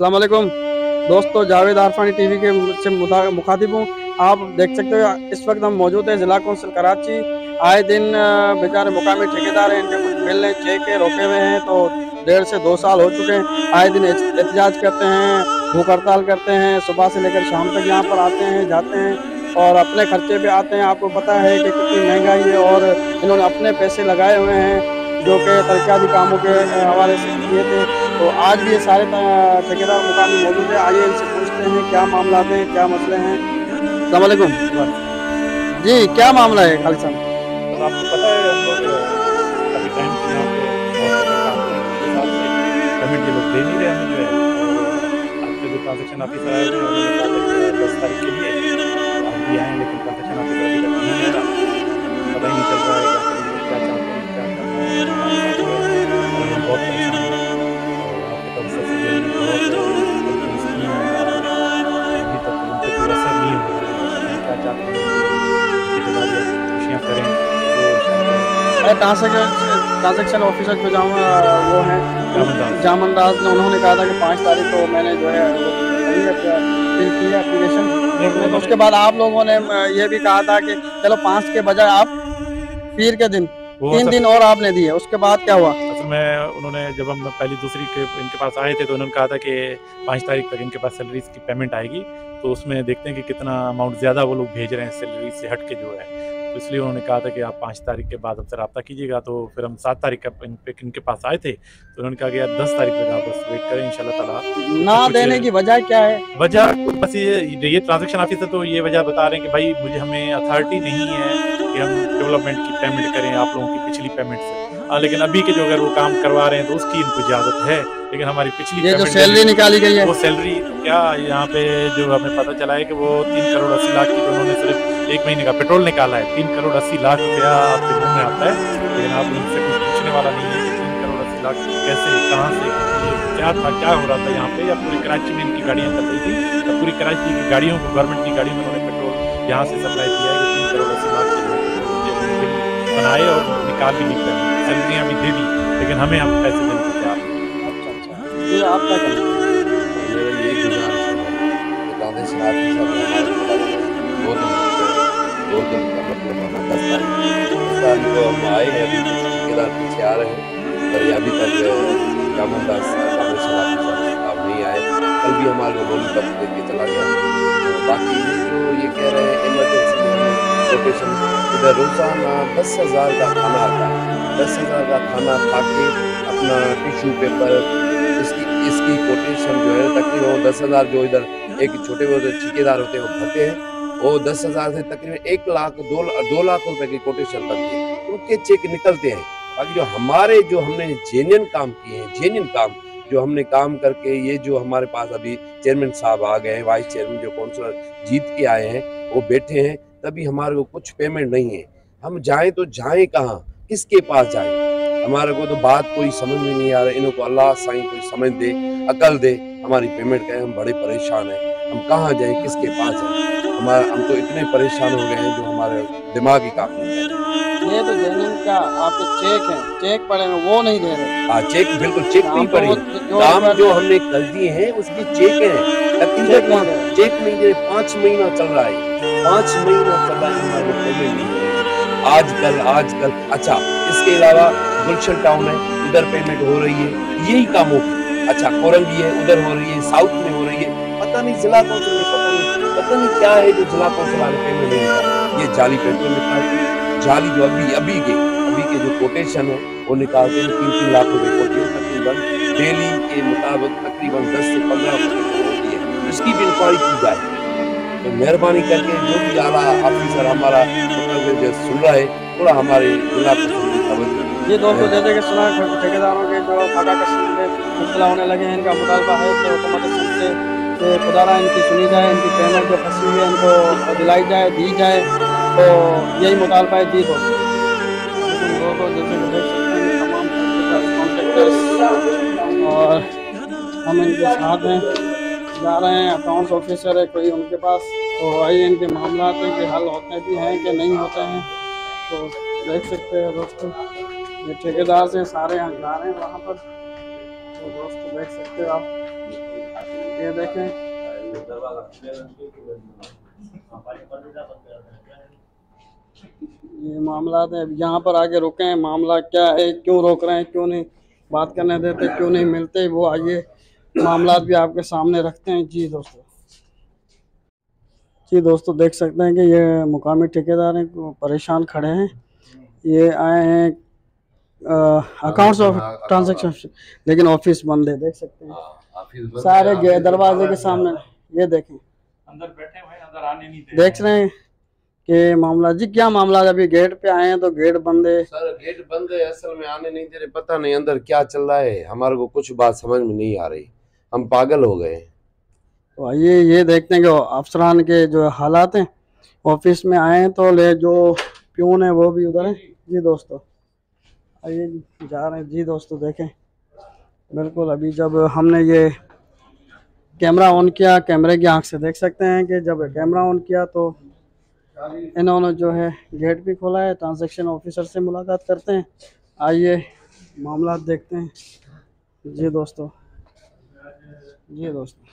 अलैक्म दोस्तों, जावेद आरफानी टीवी के से मुखातिब हूँ। आप देख सकते हो, इस वक्त हम मौजूद हैं ज़िला कौंसिल कराची। आए दिन बेचारे मुकामी ठेकेदार हैं, इनके कुछ बिल चेक रोके हुए हैं तो डेढ़ से दो साल हो चुके हैं। आए दिन एहतजाज करते हैं, भूख हड़ताल करते हैं, सुबह से लेकर शाम तक यहाँ पर आते हैं, जाते हैं और अपने खर्चे पे आते हैं। आपको पता है कि कितनी महँगाई है और इन्होंने अपने पैसे लगाए हुए हैं, जो कि तरक्याती कामों के हवाले से किए थे। तो आज भी ये सारे ठेकेदार मुकामी मौजूद है। आइए इनसे पूछते हैं क्या मामला हैं क्या मसले हैं। अलैक्म जी क्या मामला है खालिद साहब? तो आपको पता है काफ़ी टाइम से यहाँ पे काम से पेमेंट ये लोग दे नहीं रहे हमें जो है। आपके जो ट्रांजेक्शन ऑफिसर आए थे उन्होंने कहा था कि दस तारीख के लिए हम भी आए लेकिन ट्रांजेक्शन ऑफिसर अभी तक नहीं आ पता ही नहीं चल रहा है क्या चाहते हैं क्या करना है। बहुत परेशान ट्रांजेक्शन ऑफिसर जो जाम वो हैं जामन दास ने उन्होंने कहा था कि पाँच तारीख को मैंने जो है फिल की एप्लीकेशन तो उसके बाद आप लोगों ने ये भी कहा था कि चलो पाँच के बजाय आप पीर के दिन तीन दिन और आपने दिए उसके बाद क्या हुआ? असल में उन्होंने जब हम पहली दूसरी के इनके पास आए थे तो उन्होंने कहा था कि पाँच तारीख तक इनके पास सैलरीज की पेमेंट आएगी। तो उसमें देखते हैं कि कितना अमाउंट ज़्यादा वो लोग भेज रहे हैं सैलरी से हट के जो है। तो इसलिए उन्होंने कहा था कि आप पाँच तारीख के बाद हमसे रब्ता कीजिएगा। तो फिर हम सात तारीख का इन पे इनके पास आए थे तो उन्होंने कहा कि यार दस तारीख तक आप बस वेट करें इंशाल्लाह ताला। ना देने की वजह क्या है? वजह बस ये ये ट्रांजेक्शन ऑफिसर तो ये वजह बता रहे हैं कि भाई मुझे हमें अथॉरिटी नहीं है कि हम डेवलपमेंट की पेमेंट करें आप लोगों की पिछली पेमेंट से। लेकिन अभी के जो अगर वो काम करवा रहे हैं तो उसकी इनको इजाज़त है। लेकिन हमारी पिछली ये जो सैलरी निकाली गई है। वो सैलरी क्या यहाँ पे जो हमें पता चला है कि वो तीन करोड़ अस्सी लाख की तो उन्होंने सिर्फ़ एक महीने का पेट्रोल निकाला है तीन करोड़ अस्सी लाख रुपया आपके मुँह में आता है लेकिन आप उनसे कुछ पूछने वाला नहीं है कि तीन करोड़ अस्सी लाख कैसे कहाँ से क्या था क्या हो रहा था यहाँ पे? या पूरी कराची में इनकी गाड़ियाँ चल रही थी? या पूरी कराची की गाड़ियों को गवर्नमेंट की गाड़ियों में उन्होंने पेट्रोल यहाँ से सप्लाई किया है कि तीन करोड़ अस्सी लाख बनाए और निकाल भी नहीं सैलरियाँ भी दे दी लेकिन हमें हम पैसे देने को तैयार अच्छा अच्छा ये आप क्या करें मेरा यही गुजारिश है। कांग्रेस आदमी सब दो। दिन का मतलब हमारा दस तारीख दस तारीख को हम आए हैं अभी। ठेकेदार पीछे आ रहे हैं। पर अभी तक जामुन दास भी हमारे बोली तक दे चला गया। तो बाकी जो ये कह रहे हैं इमरजेंसी कोटेशन इधर रोज़ाना दस हज़ार का खाना आता है। दस हज़ार का खाना खा के अपना टिश्यू पेपर इसकी इसकी कोटेशन जो है, तकरीबन दस हज़ार जो इधर एक छोटे मोटे ठेकेदार होते हैं, वो भरते हैं। वो दस हज़ार से तकरीबन एक लाख, दो दो लाख रुपए की कोटेशन बनती है उनके चेक निकलते हैं। बाकी जो हमारे, जो हमने जेन्यन काम किए हैं जेन्यन काम जो हमने काम करके ये जो हमारे पास अभी चेयरमैन साहब आ गए हैं वाइस चेयरमैन जो काउंसलर जीत के आए हैं, वो बैठे हैं, तभी हमारे को कुछ पेमेंट नहीं है। हम जाएँ तो जाएँ कहाँ? किसके पास जाए? हमारे को तो बात कोई समझ में नहीं आ रहा इनको अल्लाह साई कोई समझ दे, अकल दे, हमारी पेमेंट का हम बड़े परेशान हैं। हम कहाँ जाए, किसके पास जाए? हमारा, हम तो इतने परेशान हो गए हैं जो हमारे दिमाग ही काफ़ी ये तो जैनिन का आपके चेक है। चेक पड़े हैं वो नहीं दे रहे। हाँ चेक बिल्कुल चेक नहीं पड़े। काम जो हमने कर दिए हैं उसके चेक हैं। तकरीबन चेक नहीं दे पाँच महीना चल रहा है। पाँच महीना चल रहा है हमारे पेमेंट नहीं। आजकल आजकल अच्छा इसके अलावा गुलशन टाउन है उधर पेमेंट हो रही है। यही काम हो अच्छा कोरंगी है उधर हो रही है साउथ में हो रही है। पता नहीं जिला में पता नहीं पता नहीं क्या है जो जिला वाले पेमेंट नहीं ये जाली पेट्रोल निकालती जाली जो अभी अभी के अभी के जो कोटेशन है, वो निकालते हैं तीन तीन लाख रुपए कोटेशन तकरीबन डेली के मुताबिक तकरीबन दस से पंद्रह होती है। उसकी भी इंक्वायरी की जाए तो मेहरबानी करके जो भी आला ऑफिसर हमारा मतलब सुन रहा है, थोड़ा हमारे जिला ये दोस्तों जैसे कि सुना, ठेकेदारों के जो फाका कश्मीर में मुबतला होने लगे हैं, इनका मुतालबा है कि हुकूमत से कि खुदारा इनकी सुनी जाए, इनकी पेमेंट जो फंसी हुई है, इनको दिलाई जाए, दी जाए। तो यही मुतालबा है जी हैं कॉन्ट्रेक्टर्स और हम इनके साथ हैं, जा रहे हैं अकाउंट्स ऑफिसर है कोई उनके पास तो वही इनके मामला के हल होते भी हैं कि नहीं होते हैं। तो देख सकते हैं दोस्तों, ये ठेकेदार से सारे यहाँ जा रहे हैं वहाँ पर। तो दोस्तों, देख सकते हो आप। ये देखें। ये मामला है यहाँ पर आके रुके हैं। मामला क्या है? क्यों रोक रहे हैं? क्यों नहीं? बात करने देते क्यों नहीं मिलते? वो आइए मामला भी आपके सामने रखते हैं। जी दोस्तों। जी दोस्तों देख सकते हैं कि ये मुकामी ठेकेदार हैं परेशान खड़े हैं। ये आए हैं अकाउंट्स ऑफ़ ट्रांजेक्शन लेकिन ऑफ़िस बंद है देख सकते हैं। सारे है, दरवाजे के सामने ये देखें। अंदर बैठे हुए अंदर आने नहीं देख रहे हैं कि मामला जी क्या मामला? अभी गेट पे आए हैं तो गेट बंद है। सर गेट बंद है असल में आने नहीं दे रहे पता नहीं अंदर क्या चल रहा है। हमारे को कुछ बात समझ में नहीं आ रही। हम पागल हो गए तो आइए ये देखते हैं कि अफसरान के जो हालात हैं ऑफ़िस में आए हैं तो ले जो प्यून है वो भी उधर है। जी दोस्तों आइए जा रहे हैं। जी दोस्तों देखें। बिल्कुल अभी जब हमने ये कैमरा ऑन किया कैमरे की आँख से देख सकते हैं कि जब कैमरा ऑन किया तो इन्होंने जो है गेट भी खोला है ट्रांजैक्शन ऑफिसर से मुलाकात करते हैं। आइए, मामला देखते हैं। जी दोस्तों। जी दोस्तों।